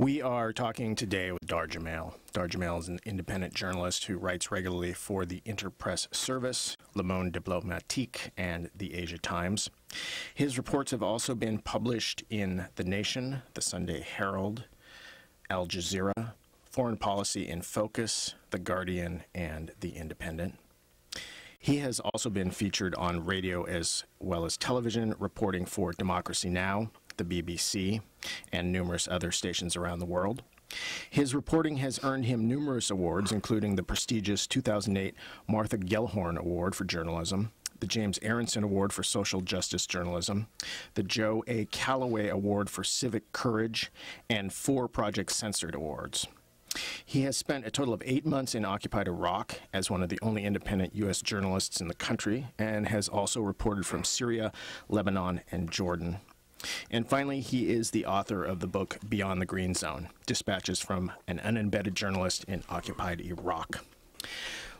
We are talking today with Dahr Jamail. Dahr Jamail is an independent journalist who writes regularly for the Interpress Service, Le Monde Diplomatique, and the Asia Times. His reports have also been published in The Nation, The Sunday Herald, Al Jazeera, Foreign Policy in Focus, The Guardian, and The Independent. He has also been featured on radio as well as television, reporting for Democracy Now!, the BBC, and numerous other stations around the world. His reporting has earned him numerous awards, including the prestigious 2008 Martha Gellhorn Award for Journalism, the James Aronson Award for Social Justice Journalism, the Joe A. Callaway Award for Civic Courage, and four Project Censored Awards. He has spent a total of eight months in occupied Iraq as one of the only independent U.S. journalists in the country and has also reported from Syria, Lebanon, and Jordan. And finally, he is the author of the book Beyond the Green Zone Dispatches from an Unembedded Journalist in Occupied Iraq.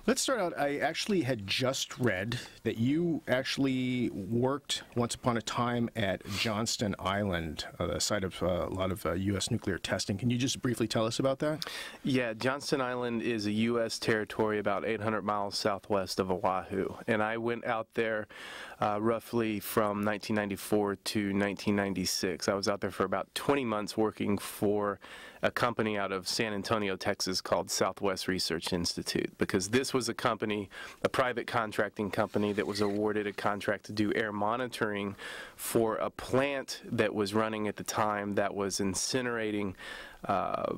Let's start out. I actually had just read that you actually worked once upon a time at Johnston Island, uh, the site of uh, a lot of uh, U.S. nuclear testing. Can you just briefly tell us about that? Yeah, Johnston Island is a U.S. territory about 800 miles southwest of Oahu. And I went out there uh, roughly from 1994 to 1996. I was out there for about 20 months working for a company out of San Antonio, Texas called Southwest Research Institute because this was a company, a private contracting company that was awarded a contract to do air monitoring for a plant that was running at the time that was incinerating uh,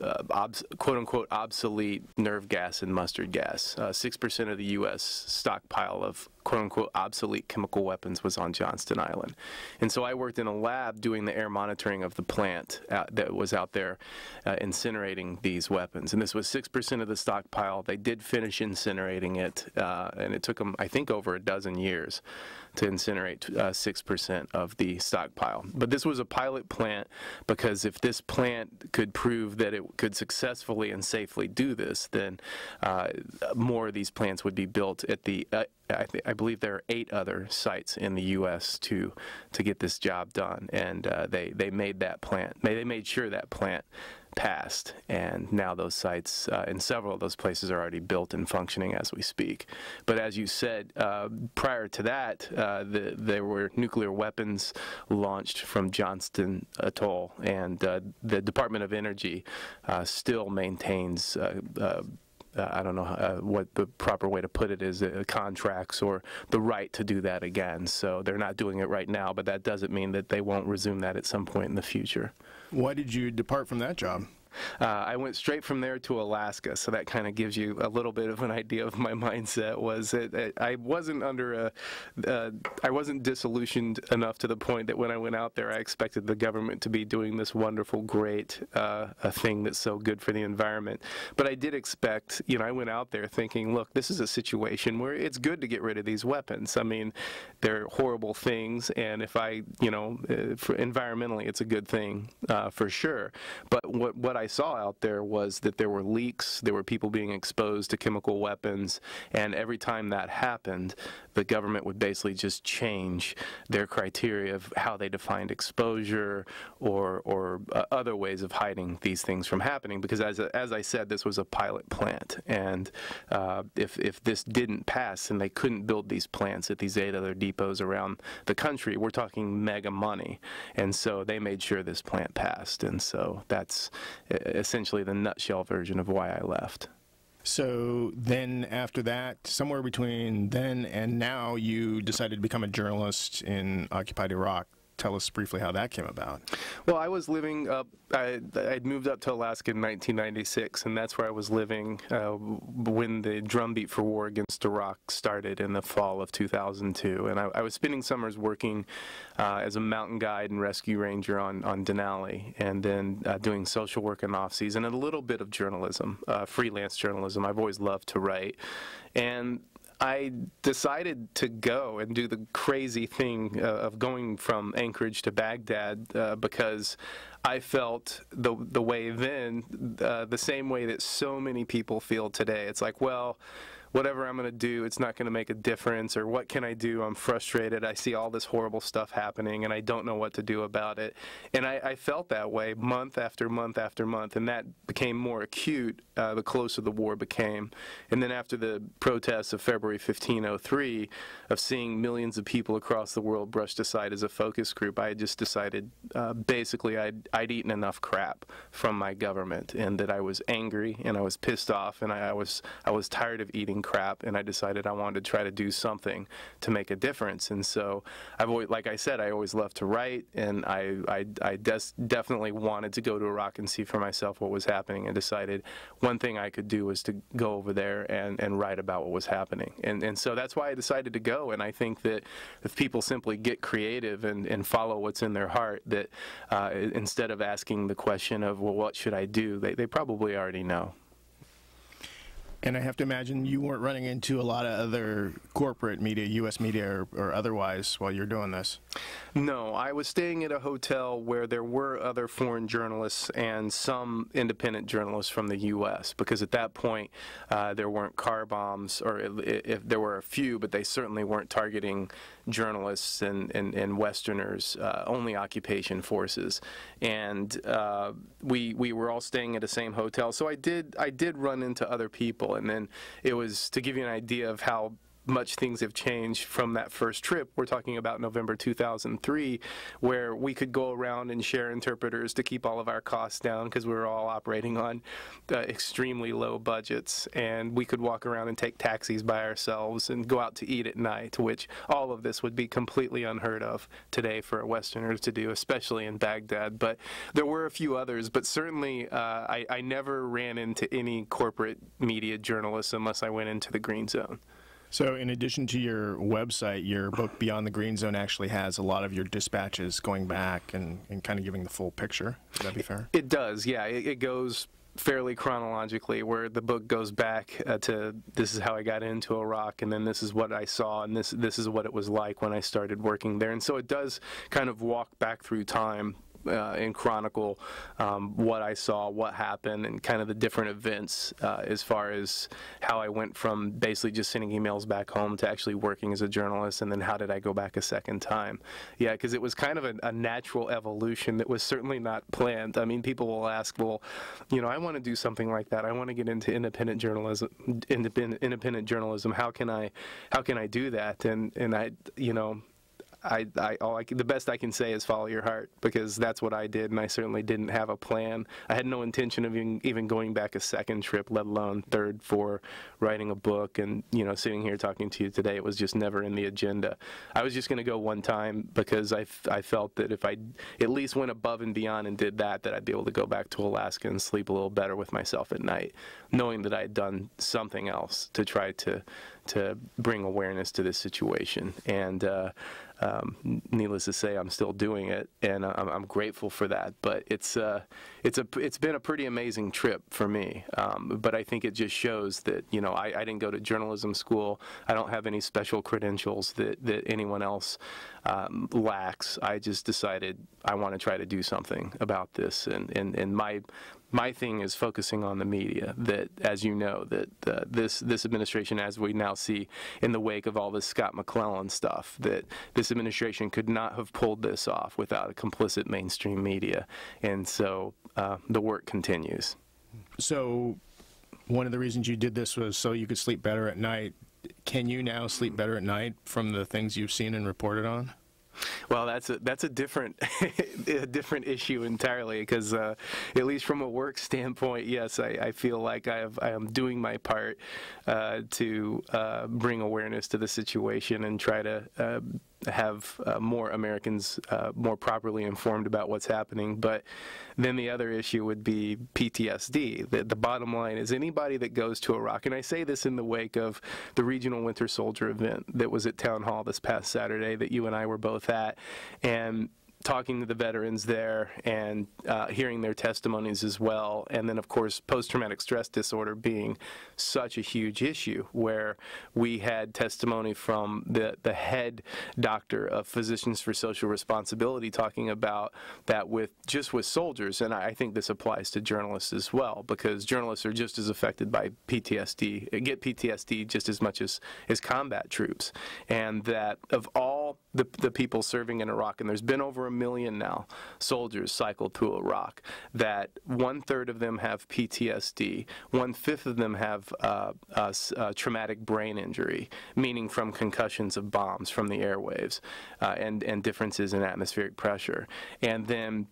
uh, quote unquote obsolete nerve gas and mustard gas. Uh, 6% of the U.S. stockpile of quote unquote obsolete chemical weapons was on Johnston Island. And so I worked in a lab doing the air monitoring of the plant uh, that was out there uh, incinerating these weapons. And this was 6% of the stockpile. They did finish incinerating it, uh, and it took them, I think, over a dozen years to incinerate 6% uh, of the stockpile. But this was a pilot plant because if this plant could prove that it could successfully and safely do this, then uh, more of these plants would be built at the uh, I, I, believe there are eight other sites in the U.S. to to get this job done, and uh, they they made that plant. They, made sure that plant passed, and now those sites uh, in several of those places are already built and functioning as we speak. But as you said, uh, prior to that, uh, the, there were nuclear weapons launched from Johnston Atoll, and uh, the Department of Energy uh, still maintains uh, I don't know uh, what the proper way to put it is, uh, contracts or the right to do that again. So they're not doing it right now, but that doesn't mean that they won't resume that at some point in the future. Why did you depart from that job? Uh, I went straight from there to Alaska, so that kind of gives you a little bit of an idea of my mindset. Was it I wasn't under a, uh, I wasn't disillusioned enough to the point that when I went out there, I expected the government to be doing this wonderful, great uh, a thing that's so good for the environment. But I did expect, you know, I went out there thinking, look, this is a situation where it's good to get rid of these weapons. I mean, they're horrible things, and if I, you know, uh, environmentally, it's a good thing uh, for sure. But what what I I saw out there was that there were leaks, there were people being exposed to chemical weapons, and every time that happened, the government would basically just change their criteria of how they defined exposure or, or uh, other ways of hiding these things from happening. Because as, as I said, this was a pilot plant, and uh, if, if this didn't pass and they couldn't build these plants at these eight other depots around the country, we're talking mega money. And so they made sure this plant passed. And so that's essentially the nutshell version of why I left. So then, after that, somewhere between then and now, you decided to become a journalist in occupied Iraq tell us briefly how that came about. Well, I was living up, I, would moved up to Alaska in 1996, and that's where I was living uh, when the drumbeat for war against Iraq started in the fall of 2002. And I, I was spending summers working uh, as a mountain guide and rescue ranger on, on Denali, and then uh, doing social work in off season and a little bit of journalism, uh, freelance journalism. I've always loved to write. And I decided to go and do the crazy thing uh, of going from Anchorage to Baghdad uh, because I felt the the way then uh, the same way that so many people feel today. It's like, well, whatever I'm going to do, it's not going to make a difference, or what can I do? I'm frustrated. I see all this horrible stuff happening, and I don't know what to do about it. And I, I felt that way month after month after month, and that became more acute uh, the closer the war became. And then after the protests of February 1503, of seeing millions of people across the world brushed aside as a focus group, I just decided uh, basically I'd, I'd eaten enough crap from my government, and that I was angry and I was pissed off, and I, I was I was tired of eating crap, and I decided I wanted to try to do something to make a difference. And so I've always, like I said, I always loved to write, and I I, I definitely wanted to go to Iraq and see for myself what was happening, and decided one thing I could do was to go over there and, and write about what was happening. And and so that's why I decided to go. And I think that if people simply get creative and, and follow what's in their heart, that uh, instead of asking the question of well, what should I do, they, they probably already know. And I have to imagine you weren't running into a lot of other corporate media, U.S. media or, or, otherwise, while you're doing this. No, I was staying at a hotel where there were other foreign journalists and some independent journalists from the U.S. Because at that point, uh, there weren't car bombs, or if, if there were a few, but they certainly weren't targeting journalists and, and, and Westerners, uh, only occupation forces. And uh, we we were all staying at the same hotel. So I did I did run into other people, and then it was to give you an idea of how much things have changed from that first trip. We're talking about November 2003, where we could go around and share interpreters to keep all of our costs down because we were all operating on uh, extremely low budgets. And we could walk around and take taxis by ourselves and go out to eat at night, which all of this would be completely unheard of today for a Westerner to do, especially in Baghdad. But there were a few others, but certainly uh, I, I never ran into any corporate media journalists unless I went into the green zone. So, in addition to your website, your book Beyond the Green Zone actually has a lot of your dispatches going back and, and kind of giving the full picture. Would that be fair? It does, yeah. It, it goes fairly chronologically, where the book goes back uh, to this is how I got into Iraq, and then this is what I saw, and this this is what it was like when I started working there. And so it does kind of walk back through time uh, and chronicle um, what I saw, what happened, and kind of the different events uh, as far as how I went from basically just sending emails back home to actually working as a journalist, and then how did I go back a second time? Yeah, because it was kind of a, a, natural evolution that was certainly not planned. I mean, people will ask, well, you know, I want to do something like that. I want to get into independent journalism. Independent, independent journalism. How can I, how can I do that? And and I, you know I, I, all I, the best I can say is follow your heart because that's what I did, and I certainly didn't have a plan. I had no intention of even, even going back a second trip, let alone third for writing a book and you know sitting here talking to you today. It was just never in the agenda. I was just going to go one time because I, I felt that if I at least went above and beyond and did that, that I'd be able to go back to Alaska and sleep a little better with myself at night, knowing that I had done something else to try to to bring awareness to this situation. And uh, um, needless to say, I'm still doing it, and I'm, I'm grateful for that. But it's uh, it's a it's been a pretty amazing trip for me. Um, but I think it just shows that you know I, I, didn't go to journalism school. I don't have any special credentials that that anyone else um, lacks. I just decided I want to try to do something about this, and and and my my thing is focusing on the media. That, as you know, that uh, this this administration, as we now see in the wake of all this Scott McClellan stuff, that this administration could not have pulled this off without a complicit mainstream media, and so uh, the work continues. So, one of the reasons you did this was so you could sleep better at night. Can you now sleep better at night from the things you've seen and reported on? Well, that's a that's a different a different issue entirely because uh, at least from a work standpoint, yes, I, I feel like I have I am doing my part uh, to uh, bring awareness to the situation and try to uh, have uh, more Americans uh, more properly informed about what's happening. But then the other issue would be PTSD. The, the bottom line is anybody that goes to Iraq, and I say this in the wake of the regional Winter Soldier event that was at Town Hall this past Saturday that you and I were both at, and talking to the veterans there and uh, hearing their testimonies as well. And then, of course, post traumatic stress disorder being such a huge issue, where we had testimony from the, the head doctor of Physicians for Social Responsibility talking about that with just with soldiers. And I think this applies to journalists as well, because journalists are just as affected by PTSD, get PTSD just as much as, as combat troops. And that of all the, the people serving in Iraq, and there's been over a million now soldiers cycled through Iraq, that one third of them have PTSD, one fifth of them have uh, uh, uh, traumatic brain injury, meaning from concussions of bombs from the airwaves uh, and, and differences in atmospheric pressure. And then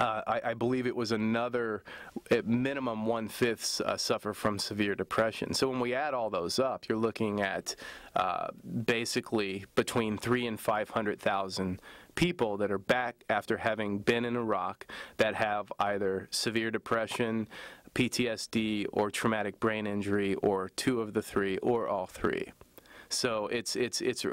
uh, I, I, believe it was another, at minimum one fifth uh, suffer from severe depression. So when we add all those up, you're looking at uh, basically between three and 500,000 people that are back after having been in Iraq that have either severe depression, PTSD, or traumatic brain injury, or two of the three, or all three. So it's it's it's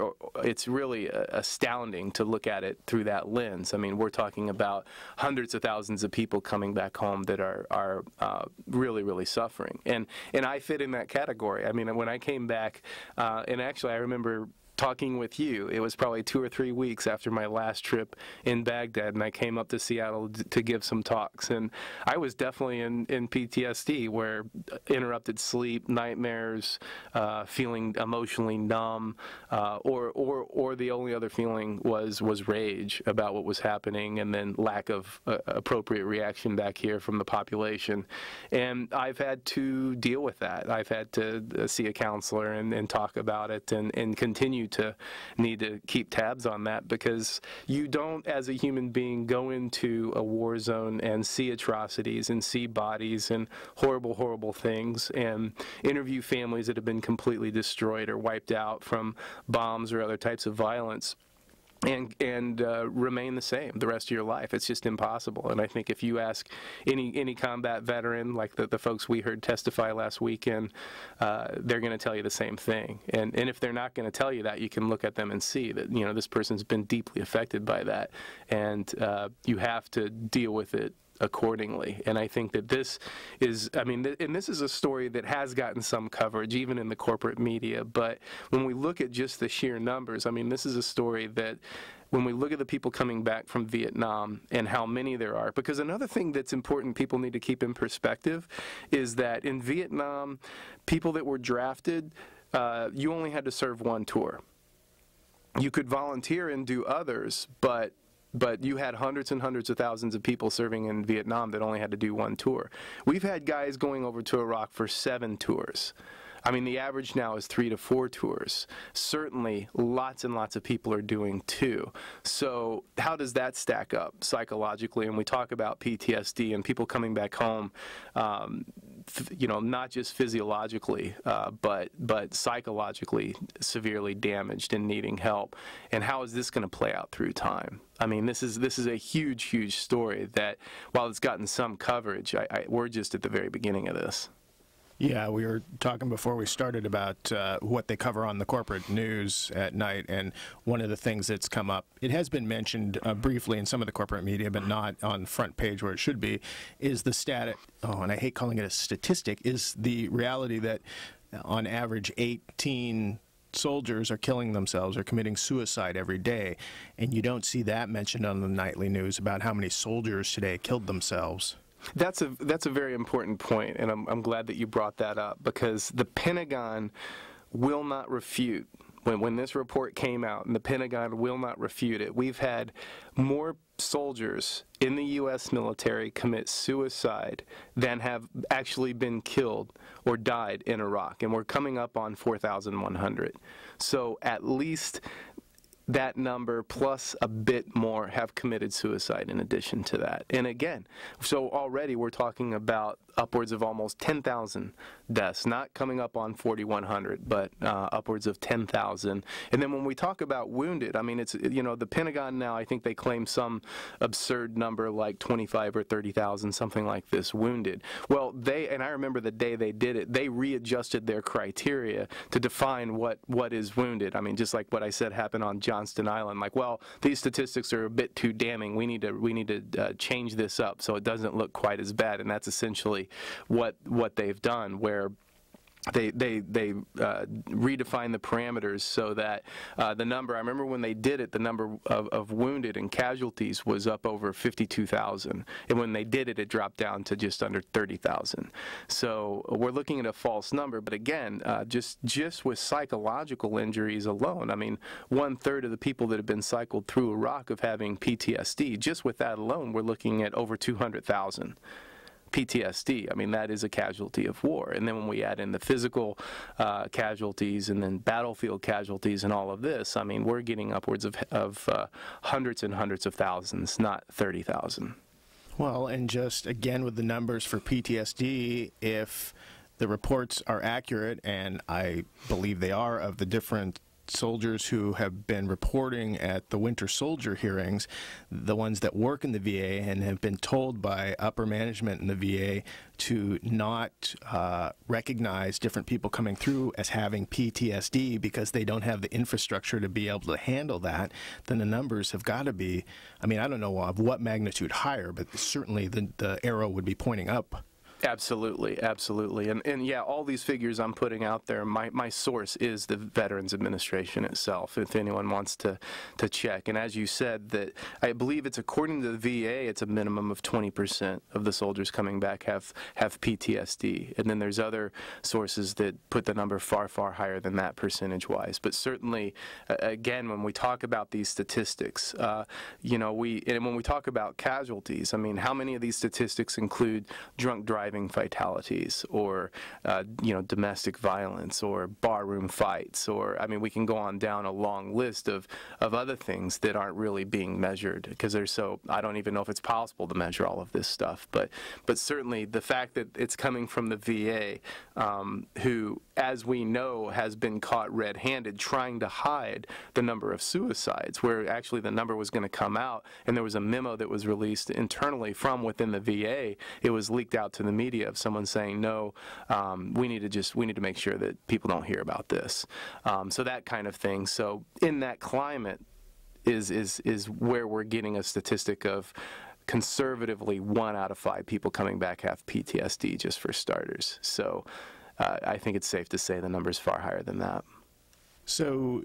it's really astounding to look at it through that lens. I mean, we're talking about hundreds of thousands of people coming back home that are are uh, really really suffering, and and I fit in that category. I mean, when I came back, uh, and actually I remember talking with you. It was probably two or three weeks after my last trip in Baghdad, and I came up to Seattle to give some talks. And I was definitely in, in PTSD, where interrupted sleep, nightmares, uh, feeling emotionally numb, uh, or, or, or the only other feeling was, was rage about what was happening, and then lack of uh, appropriate reaction back here from the population. And I've had to deal with that. I've had to uh, see a counselor and, and talk about it and, and continue to need to keep tabs on that because you don't, as a human being, go into a war zone and see atrocities and see bodies and horrible, horrible things and interview families that have been completely destroyed or wiped out from bombs or other types of violence and and uh, remain the same the rest of your life. It's just impossible. And I think if you ask any any combat veteran, like the, the folks we heard testify last weekend, uh, they're going to tell you the same thing. And and if they're not going to tell you that, you can look at them and see that you know this person's been deeply affected by that, and uh, you have to deal with it accordingly. And I think that this is, I mean, th and this is a story that has gotten some coverage, even in the corporate media. But when we look at just the sheer numbers, I mean, this is a story that when we look at the people coming back from Vietnam and how many there are, because another thing that's important people need to keep in perspective is that in Vietnam, people that were drafted, uh, you only had to serve one tour. You could volunteer and do others, but but you had hundreds and hundreds of thousands of people serving in Vietnam that only had to do one tour. We've had guys going over to Iraq for seven tours. I mean, the average now is three to four tours. Certainly, lots and lots of people are doing two. So, how does that stack up psychologically? And we talk about PTSD and people coming back home. Um, you know, not just physiologically, uh, but but psychologically severely damaged and needing help. And how is this going to play out through time? I mean, this is this is a huge, huge story that, while it's gotten some coverage, I, I, we're just at the very beginning of this. Yeah, we were talking before we started about uh, what they cover on the corporate news at night, and one of the things that's come up, it has been mentioned uh, briefly in some of the corporate media, but not on front page where it should be, is the stat. Oh, and I hate calling it a statistic. Is the reality that on average 18 soldiers are killing themselves or committing suicide every day, and you don't see that mentioned on the nightly news about how many soldiers today killed themselves. That's a that's a very important point, and I'm I'm glad that you brought that up because the Pentagon will not refute when when this report came out, and the Pentagon will not refute it. We've had more soldiers in the U.S. military commit suicide than have actually been killed or died in Iraq, and we're coming up on 4,100. So at least that number plus a bit more have committed suicide in addition to that. And again, so already we're talking about upwards of almost 10,000 deaths, not coming up on 4,100, but uh, upwards of 10,000. And then when we talk about wounded, I mean, it's, you know, the Pentagon now, I think they claim some absurd number like 25 or 30,000, something like this, wounded. Well, they, and I remember the day they did it, they readjusted their criteria to define what, what is wounded. I mean, just like what I said happened on Johnston Island, like, well, these statistics are a bit too damning. We need to we need to uh, change this up so it doesn't look quite as bad. And that's what what they've done, where they they they uh, redefine the parameters so that uh, the number. I remember when they did it, the number of, of wounded and casualties was up over 52,000, and when they did it, it dropped down to just under 30,000. So we're looking at a false number. But again, uh, just just with psychological injuries alone, I mean, one third of the people that have been cycled through Iraq of having PTSD. Just with that alone, we're looking at over 200,000. PTSD. I mean, that is a casualty of war. And then when we add in the physical uh, casualties and then battlefield casualties and all of this, I mean, we're getting upwards of, of uh, hundreds and hundreds of thousands, not 30,000. Well, and just again with the numbers for PTSD, if the reports are accurate, and I believe they are, of the different soldiers who have been reporting at the Winter Soldier hearings, the ones that work in the VA and have been told by upper management in the VA to not uh, recognize different people coming through as having PTSD because they don't have the infrastructure to be able to handle that, then the numbers have got to be, I mean, I don't know of what magnitude higher, but certainly the, the arrow would be pointing up. Absolutely, absolutely. And, and yeah, all these figures I'm putting out there, my, my source is the Veterans Administration itself, if anyone wants to, to check. And as you said, that I believe it's according to the VA, it's a minimum of 20% of the soldiers coming back have, have PTSD. And then there's other sources that put the number far, far higher than that percentage-wise. But certainly, again, when we talk about these statistics, uh, you know, we, and when we talk about casualties, I mean, how many of these statistics include drunk driving driving fatalities or uh, you know domestic violence or barroom fights or I mean we can go on down a long list of of other things that aren't really being measured because they're so I don't even know if it's possible to measure all of this stuff but but certainly the fact that it's coming from the VA um, who as we know has been caught red-handed trying to hide the number of suicides where actually the number was going to come out and there was a memo that was released internally from within the VA it was leaked out to the media of someone saying, no, um, we need to just, we need to make sure that people don't hear about this. Um, so that kind of thing. So in that climate is, is, is where we're getting a statistic of conservatively one out of five people coming back have PTSD just for starters. So uh, I think it's safe to say the number is far higher than that. So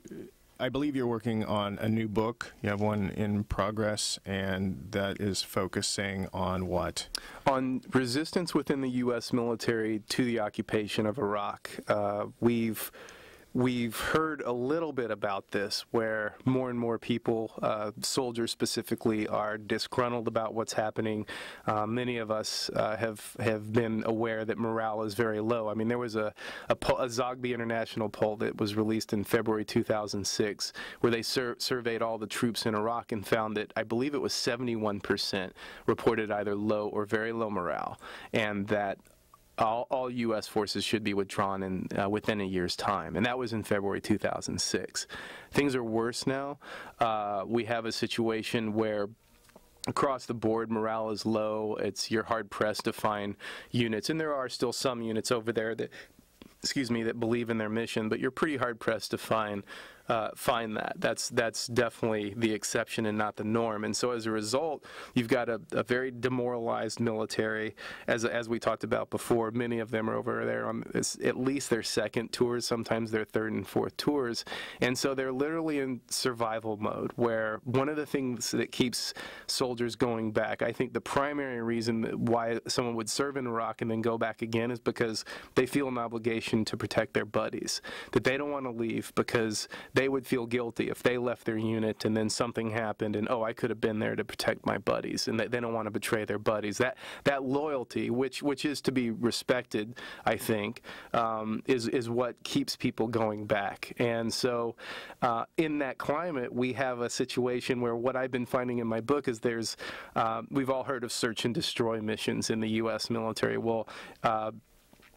I believe you're working on a new book. You have one in progress, and that is focusing on what? On resistance within the U.S. military to the occupation of Iraq. Uh, we've We've heard a little bit about this where more and more people, uh, soldiers specifically, are disgruntled about what's happening. Uh, many of us uh, have have been aware that morale is very low. I mean, there was a, a, a Zogby International poll that was released in February 2006 where they sur surveyed all the troops in Iraq and found that I believe it was 71% reported either low or very low morale, and that all, all, U.S. forces should be withdrawn in, uh, within a year's time, and that was in February 2006. Things are worse now. Uh, we have a situation where across the board morale is low it's you're hard pressed to find units and there are still some units over there that excuse me that believe in their mission but you're pretty hard pressed to find uh, find that. That's that's definitely the exception and not the norm. And so as a result, you've got a, a very demoralized military. As as we talked about before, many of them are over there on this, at least their second tours, sometimes their third and fourth tours, and so they're literally in survival mode. Where one of the things that keeps soldiers going back, I think the primary reason why someone would serve in Iraq and then go back again is because they feel an obligation to protect their buddies, that they don't want to leave because they would feel guilty if they left their unit and then something happened and oh I could have been there to protect my buddies and they, they don't want to betray their buddies that that loyalty which which is to be respected I think um, is is what keeps people going back and so uh, in that climate we have a situation where what I've been finding in my book is there's uh, we've all heard of search and destroy missions in the U.S. military well uh,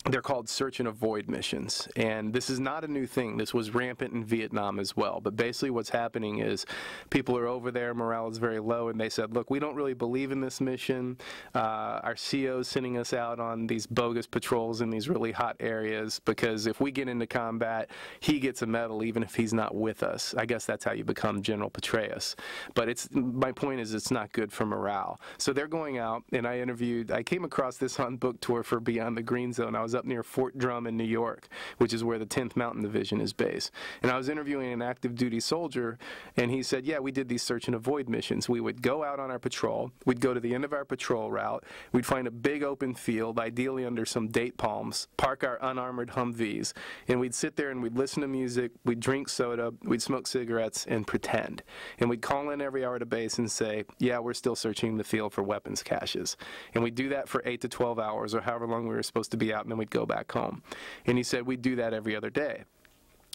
they're called search and avoid missions. And this is not a new thing. This was rampant in Vietnam as well. But basically, what's happening is people are over there, morale is very low, and they said, Look, we don't really believe in this mission. Uh, our is sending us out on these bogus patrols in these really hot areas because if we get into combat, he gets a medal even if he's not with us. I guess that's how you become General Petraeus. But it's my point is, it's not good for morale. So they're going out, and I interviewed, I came across this on book tour for Beyond the Green Zone. I was up near Fort Drum in New York, which is where the 10th Mountain Division is based. And I was interviewing an active duty soldier, and he said, Yeah, we did these search and avoid missions. We would go out on our patrol, we'd go to the end of our patrol route, we'd find a big open field, ideally under some date palms, park our unarmored Humvees, and we'd sit there and we'd listen to music, we'd drink soda, we'd smoke cigarettes, and pretend. And we'd call in every hour to base and say, Yeah, we're still searching the field for weapons caches. And we'd do that for 8 to 12 hours or however long we were supposed to be out, and then we'd go back home. And he said we'd do that every other day.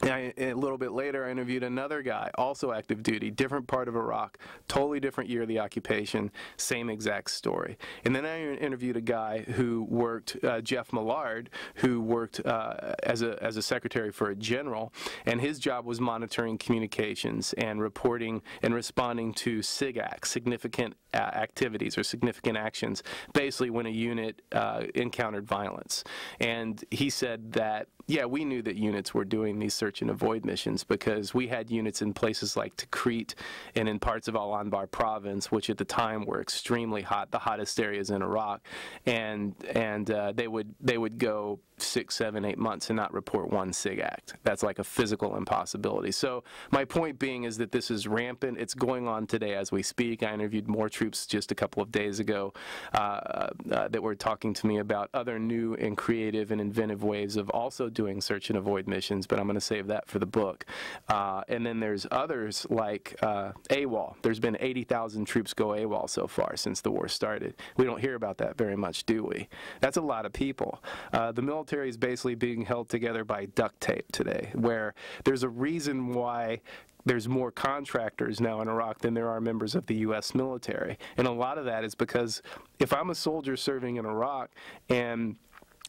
I, a little bit later, I interviewed another guy, also active duty, different part of Iraq, totally different year of the occupation, same exact story. And then I interviewed a guy who worked, uh, Geoff Millard, who worked uh, as, a, as a secretary for a general, and his job was monitoring communications and reporting and responding to SIGACT, significant uh, activities or significant actions, basically when a unit uh, encountered violence. And he said that yeah, we knew that units were doing these search and avoid missions because we had units in places like Tikrit and in parts of Al Anbar province, which at the time were extremely hot, the hottest areas in Iraq, and and uh, they would they would go six, seven, eight months and not report one SIGACT. That's like a physical impossibility. So my point being is that this is rampant. It's going on today as we speak. I interviewed more troops just a couple of days ago uh, uh, that were talking to me about other new and creative and inventive ways of also doing search and avoid missions, but I'm going to save that for the book. Uh, and then there's others like uh, AWOL. There's been 80,000 troops go AWOL so far since the war started. We don't hear about that very much, do we? That's a lot of people. Uh, the military military is basically being held together by duct tape today, where there's a reason why there's more contractors now in Iraq than there are members of the U.S. military. And a lot of that is because if I'm a soldier serving in Iraq and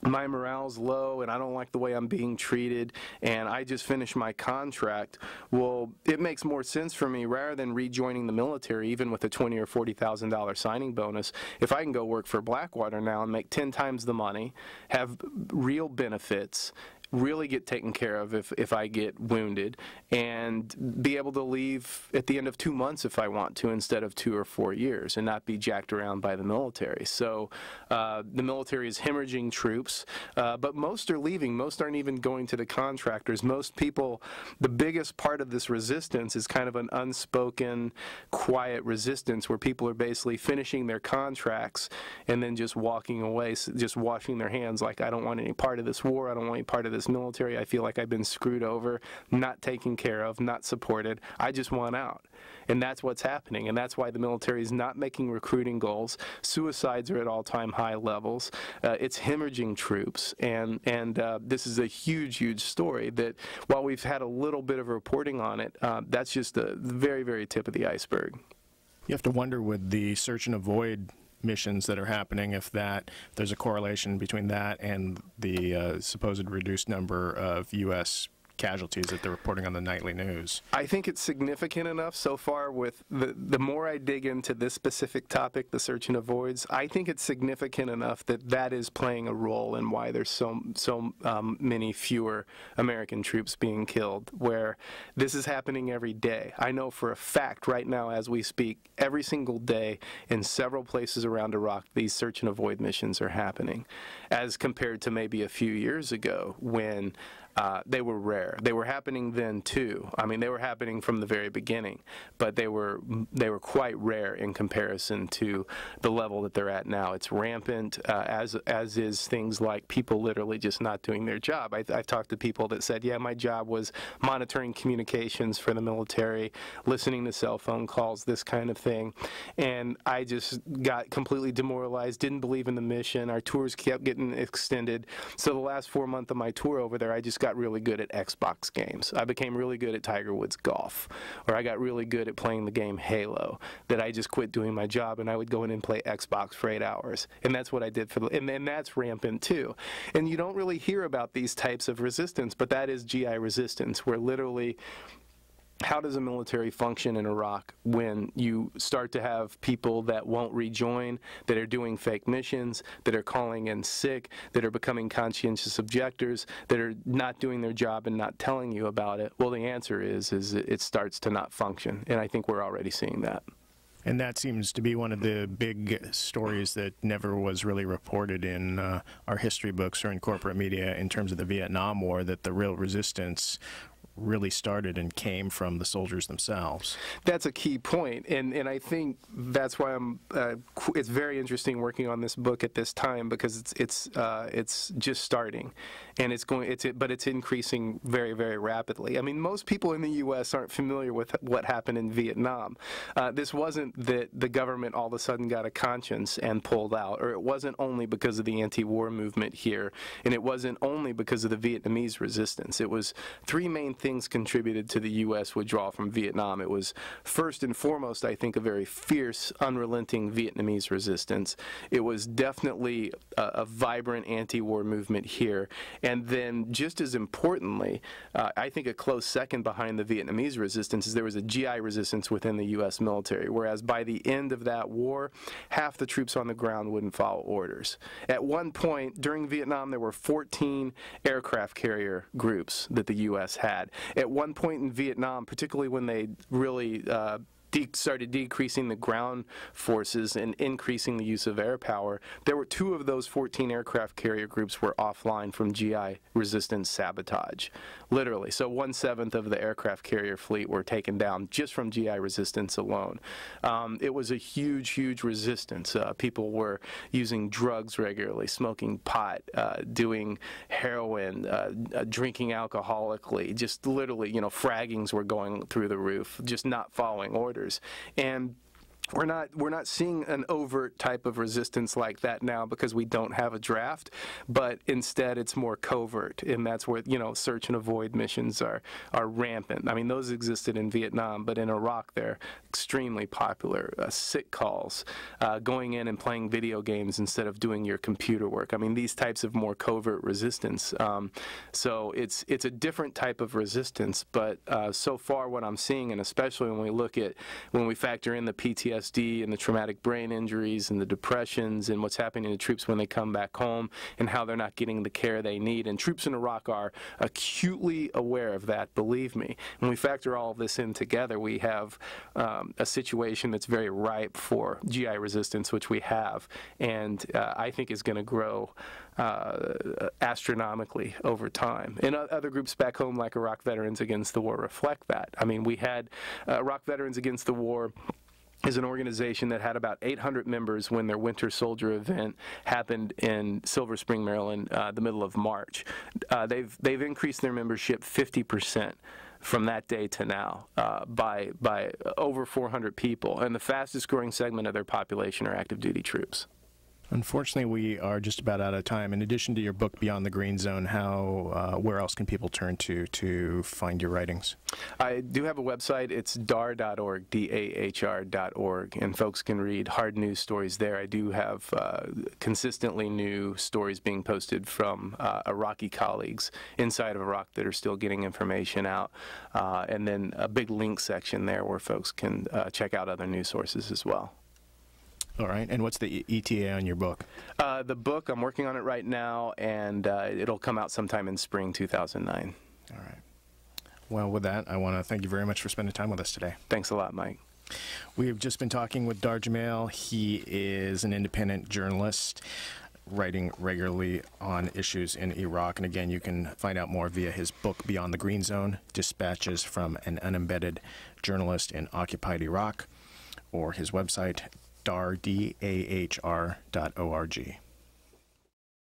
my morale's low and I don't like the way I'm being treated and I just finished my contract, well, it makes more sense for me rather than rejoining the military, even with a twenty or forty thousand dollar signing bonus, if I can go work for Blackwater now and make ten times the money, have real benefits, really get taken care of if, if I get wounded and be able to leave at the end of two months if I want to instead of two or four years and not be jacked around by the military. So uh, the military is hemorrhaging troops, uh, but most are leaving. Most aren't even going to the contractors. Most people, the biggest part of this resistance is kind of an unspoken, quiet resistance where people are basically finishing their contracts and then just walking away, just washing their hands like, I don't want any part of this war. I don't want any part of this this military. I feel like I've been screwed over, not taken care of, not supported. I just want out. And that's what's happening. And that's why the military is not making recruiting goals. Suicides are at all time high levels. Uh, it's hemorrhaging troops. And, and uh, this is a huge, huge story that while we've had a little bit of reporting on it, uh, that's just the very, very tip of the iceberg. You have to wonder with the search and avoid missions that are happening, if that if there's a correlation between that and the uh, supposed reduced number of U.S casualties that they're reporting on the nightly news. I think it's significant enough so far with the, the more I dig into this specific topic, the search and avoids, I think it's significant enough that that is playing a role in why there's so, so um, many fewer American troops being killed, where this is happening every day. I know for a fact right now as we speak, every single day in several places around Iraq, these search and avoid missions are happening, as compared to maybe a few years ago when uh, they were rare. They were happening then too. I mean, they were happening from the very beginning, but they were they were quite rare in comparison to the level that they're at now. It's rampant, uh, as as is things like people literally just not doing their job. I, I've talked to people that said, "Yeah, my job was monitoring communications for the military, listening to cell phone calls, this kind of thing," and I just got completely demoralized. Didn't believe in the mission. Our tours kept getting extended. So the last four months of my tour over there, I just got really good at Xbox games. I became really good at Tiger Woods golf, or I got really good at playing the game Halo. That I just quit doing my job and I would go in and play Xbox for eight hours, and that's what I did for the. And then that's rampant too. And you don't really hear about these types of resistance, but that is GI resistance, where literally how does a military function in Iraq when you start to have people that won't rejoin, that are doing fake missions, that are calling in sick, that are becoming conscientious objectors, that are not doing their job and not telling you about it? Well, the answer is is it starts to not function, and I think we're already seeing that. And that seems to be one of the big stories that never was really reported in uh, our history books or in corporate media in terms of the Vietnam War, that the real resistance really started and came from the soldiers themselves. That's a key point, and and I think that's why I'm. Uh, it's very interesting working on this book at this time because it's it's uh, it's just starting, and it's going it's but it's increasing very very rapidly. I mean, most people in the U.S. aren't familiar with what happened in Vietnam. Uh, this wasn't that the government all of a sudden got a conscience and pulled out, or it wasn't only because of the anti-war movement here, and it wasn't only because of the Vietnamese resistance. It was three main things contributed to the U.S. withdrawal from Vietnam. It was first and foremost, I think, a very fierce, unrelenting Vietnamese resistance. It was definitely a, a vibrant anti-war movement here, and then just as importantly, uh, I think a close second behind the Vietnamese resistance is there was a GI resistance within the U.S. military. Whereas by the end of that war, half the troops on the ground wouldn't follow orders. At one point during Vietnam, there were 14 aircraft carrier groups that the U.S. had. At one point in Vietnam, particularly when they really uh, de started decreasing the ground forces and increasing the use of air power, there were two of those 14 aircraft carrier groups were offline from GI resistance sabotage, literally. So one seventh of the aircraft carrier fleet were taken down just from GI resistance alone. Um, it was a huge, huge resistance. Uh, people were using drugs regularly, smoking pot, uh, doing heroin, uh, uh drinking alcoholically, just literally, you know, fraggings were going through the roof, just not following orders. And we're not we're not seeing an overt type of resistance like that now because we don't have a draft, but instead it's more covert, and that's where you know search and avoid missions are are rampant. I mean those existed in Vietnam, but in Iraq they're extremely popular. Uh, sick calls, uh, going in and playing video games instead of doing your computer work. I mean these types of more covert resistance. Um, so it's it's a different type of resistance, but uh, so far what I'm seeing, and especially when we look at when we factor in the PTSD PTSD and the traumatic brain injuries and the depressions and what's happening to troops when they come back home and how they're not getting the care they need. And troops in Iraq are acutely aware of that, believe me. When we factor all of this in together, we have um, a situation that's very ripe for GI resistance, which we have, and uh, I think is going to grow uh, astronomically over time. And other groups back home, like Iraq Veterans Against the War, reflect that. I mean, we had uh, Iraq Veterans Against the War is an organization that had about 800 members when their Winter Soldier event happened in Silver Spring, Maryland, uh, the middle of March. Uh, they've they've increased their membership 50 percent from that day to now uh, by by over 400 people, and the fastest growing segment of their population are active duty troops. Unfortunately, we are just about out of time. In addition to your book, Beyond the Green Zone, how uh, where else can people turn to to find your writings? I do have a website. It's dahr.org, D-A-H-R.org, and folks can read hard news stories there. I do have uh, consistently new stories being posted from uh, Iraqi colleagues inside of Iraq that are still getting information out, uh, and then a big link section there where folks can uh, check out other news sources as well. All right. And what's the ETA on your book? Uh, the book, I'm working on it right now, and uh, it'll come out sometime in spring 2009. All right. Well, with that, I want to thank you very much for spending time with us today. Thanks a lot, Mike. We've just been talking with Dahr Jamail. He is an independent journalist writing regularly on issues in Iraq. And again, you can find out more via his book, Beyond the Green Zone Dispatches from an Unembedded Journalist in Occupied Iraq, or his website, dahr, D-A-H-R dot O-R-G.